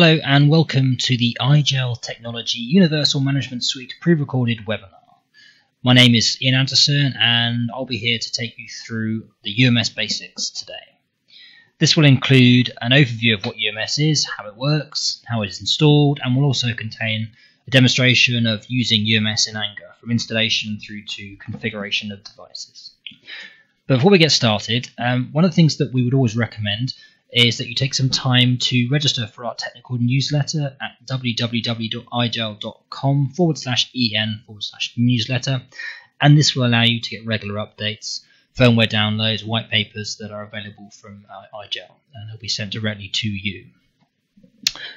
Hello and welcome to the IGEL Technology Universal Management Suite pre-recorded webinar. My name is Ian Anderson and I'll be here to take you through the UMS basics today. This will include an overview of what UMS is, how it works, how it is installed, and will also contain a demonstration of using UMS in anger from installation through to configuration of devices. But before we get started, um, one of the things that we would always recommend is that you take some time to register for our technical newsletter at www.igel.com forward slash en forward slash newsletter. And this will allow you to get regular updates, firmware downloads, white papers that are available from uh, IGEL, and they'll be sent directly to you.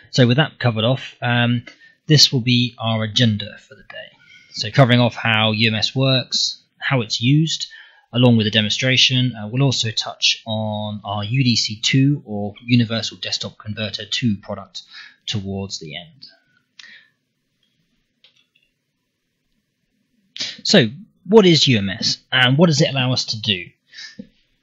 So, with that covered off, um, this will be our agenda for the day. So, covering off how UMS works, how it's used, along with a demonstration. Uh, we'll also touch on our UDC2 or Universal Desktop Converter 2 product towards the end. So, what is UMS and what does it allow us to do?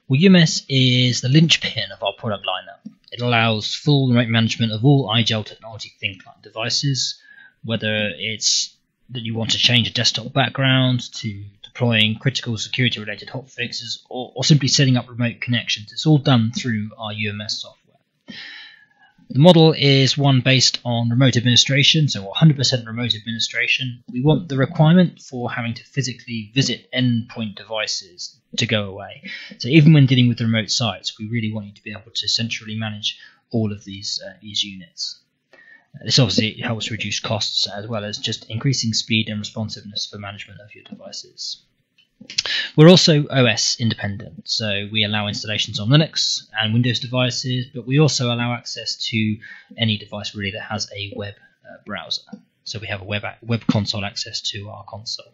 Well, UMS is the linchpin of our product lineup. It allows full remote management of all IGEL technology thin client devices, whether it's that you want to change a desktop background to deploying critical security related hotfixes or, or simply setting up remote connections. It's all done through our UMS software. The model is one based on remote administration, so 100% remote administration. We want the requirement for having to physically visit endpoint devices to go away. So even when dealing with remote sites, we really want you to be able to centrally manage all of these uh, these units. This obviously helps reduce costs as well as just increasing speed and responsiveness for management of your devices. We're also OS independent, so we allow installations on Linux and Windows devices, but we also allow access to any device really that has a web uh, browser. So we have a web, web console access to our console.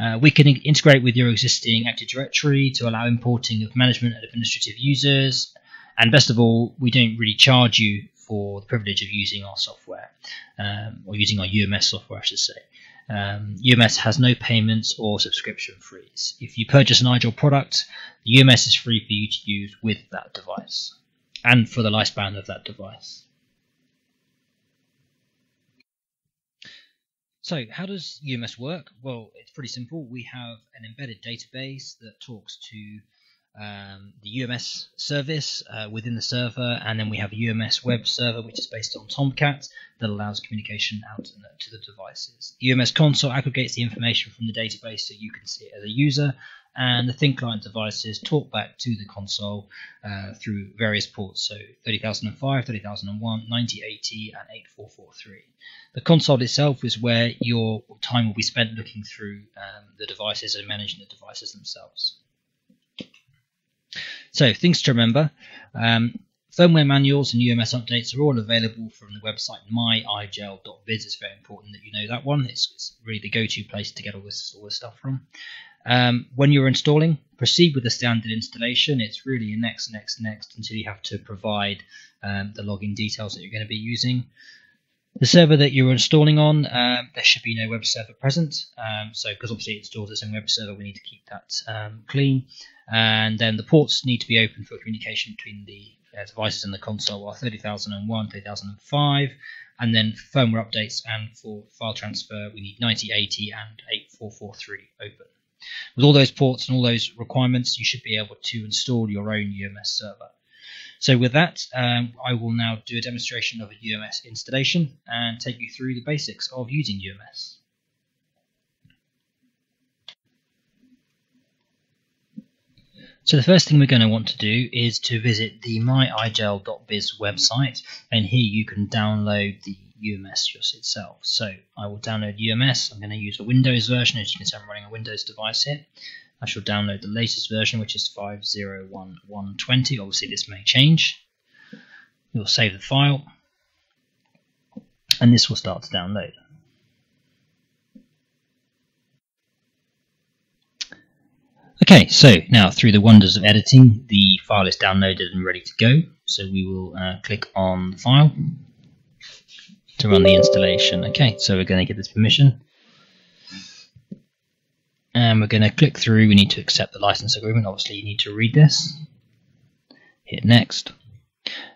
Uh, we can integrate with your existing Active Directory to allow importing of management and administrative users. And best of all, we don't really charge you for the privilege of using our software, um, or using our UMS software, I should say. Um, UMS has no payments or subscription fees. If you purchase an IGEL product, the UMS is free for you to use with that device and for the lifespan of that device. So, how does UMS work? Well, it's pretty simple. We have an embedded database that talks to um, the UMS service uh, within the server, and then we have a UMS web server which is based on Tomcat that allows communication out to the devices. The UMS console aggregates the information from the database so you can see it as a user, and the thin client devices talk back to the console uh, through various ports, so 30005, 30001, 9080, and 8443. The console itself is where your time will be spent looking through um, the devices and managing the devices themselves. So things to remember. Um, firmware manuals and UMS updates are all available from the website myigel.biz. It's very important that you know that one. It's, it's really the go-to place to get all this all this stuff from. Um, when you're installing, proceed with the standard installation. It's really next, next, next until you have to provide um, the login details that you're going to be using. The server that you're installing on, um, there should be no web server present. Um, so, because obviously it installs its own web server, we need to keep that um, clean. And then the ports need to be open for communication between the uh, devices and the console are 30001, 3005, and then firmware updates and for file transfer, we need 9080 and 8443 open. With all those ports and all those requirements, you should be able to install your own UMS server. So with that, um, I will now do a demonstration of a UMS installation and take you through the basics of using UMS. So the first thing we're going to want to do is to visit the myigel.biz website and here you can download the UMS just itself. So I will download UMS. I'm going to use a Windows version as you can see I'm running a Windows device here. I shall download the latest version, which is 501.120. Obviously, this may change. We'll save the file, and this will start to download. Okay, so now through the wonders of editing, the file is downloaded and ready to go. So we will uh, click on the file to run the installation. Okay, so we're going to give this permission and we're going to click through. We need to accept the license agreement. Obviously, you need to read this. Hit next.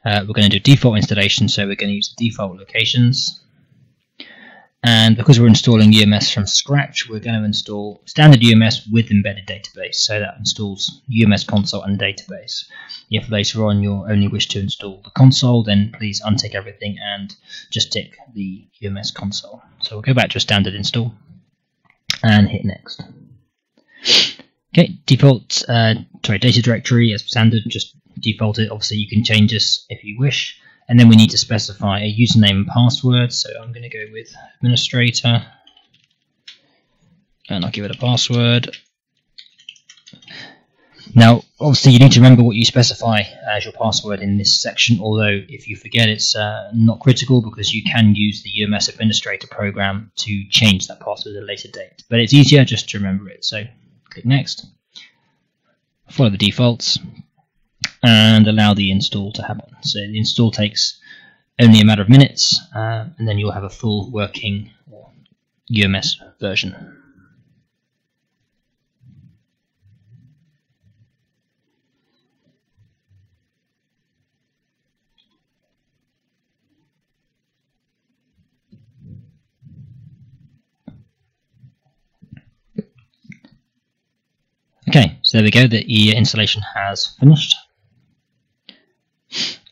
Uh, we're going to do default installation, so we're going to use the default locations. And because we're installing UMS from scratch, we're going to install standard UMS with embedded database. So that installs UMS console and database. If later on you only wish to install the console, then please untick everything and just tick the UMS console. So we'll go back to a standard install and hit next. Okay, default uh, sorry data directory as standard, just default it. Obviously, you can change this if you wish. And then we need to specify a username and password. So I'm going to go with administrator. And I'll give it a password. Now, obviously, you need to remember what you specify as your password in this section, although if you forget, it's uh, not critical because you can use the UMS Administrator program to change that password at a later date. But it's easier just to remember it. So click Next, follow the defaults, and allow the install to happen. So the install takes only a matter of minutes, uh, and then you'll have a full working UMS version. Okay, so there we go, the installation has finished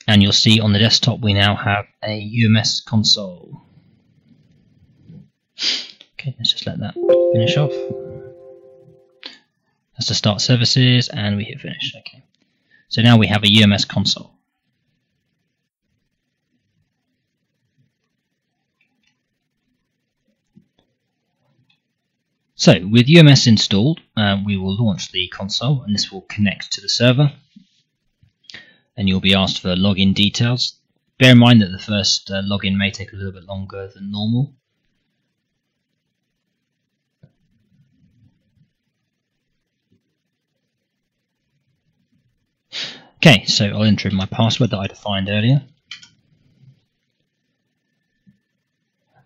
and you'll see on the desktop we now have a UMS console. Okay, let's just let that finish off. That's to start services and we hit finish. Okay, so now we have a UMS console. So with UMS installed, uh, we will launch the console and this will connect to the server and you'll be asked for login details. Bear in mind that the first uh, login may take a little bit longer than normal. Okay, so I'll enter in my password that I defined earlier.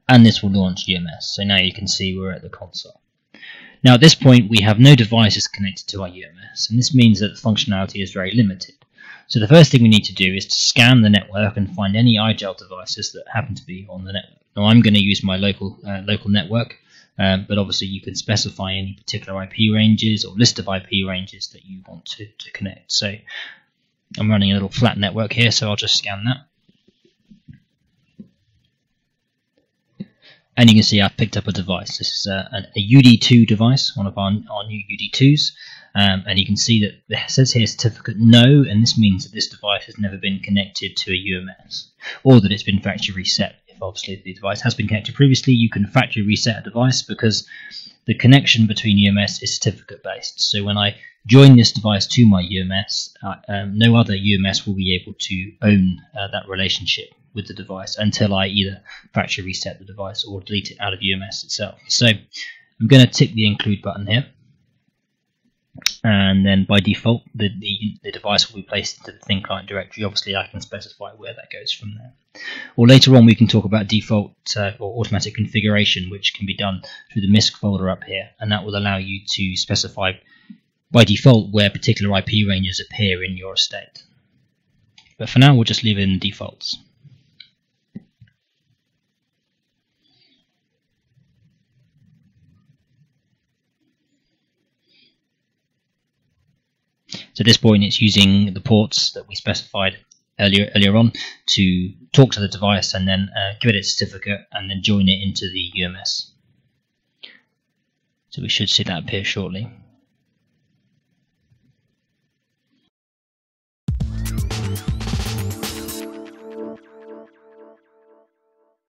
And this will launch UMS. So now you can see we're at the console. Now at this point we have no devices connected to our UMS, and this means that the functionality is very limited. So the first thing we need to do is to scan the network and find any IGEL devices that happen to be on the network. Now I'm going to use my local uh, local network, um, but obviously you can specify any particular IP ranges or list of IP ranges that you want to, to connect. So I'm running a little flat network here, so I'll just scan that. And you can see I've picked up a device. This is a, a UD2 device, one of our, our new UD2s. Um, and you can see that it says here certificate no, and this means that this device has never been connected to a UMS, or that it's been factory reset. If obviously the device has been connected previously, you can factory reset a device because the connection between UMS is certificate based. So when I join this device to my UMS, uh, um, no other UMS will be able to own uh, that relationship with the device until I either factory reset the device or delete it out of UMS itself. So I'm going to tick the include button here and then by default the, the, the, device will be placed into the thin client directory. Obviously I can specify where that goes from there. Or later on we can talk about default uh, or automatic configuration which can be done through the MISC folder up here. And that will allow you to specify by default where particular IP ranges appear in your estate. But for now we'll just leave it in the defaults So at this point, it's using the ports that we specified earlier earlier on to talk to the device and then uh, give it its certificate and then join it into the UMS. So we should see that appear shortly.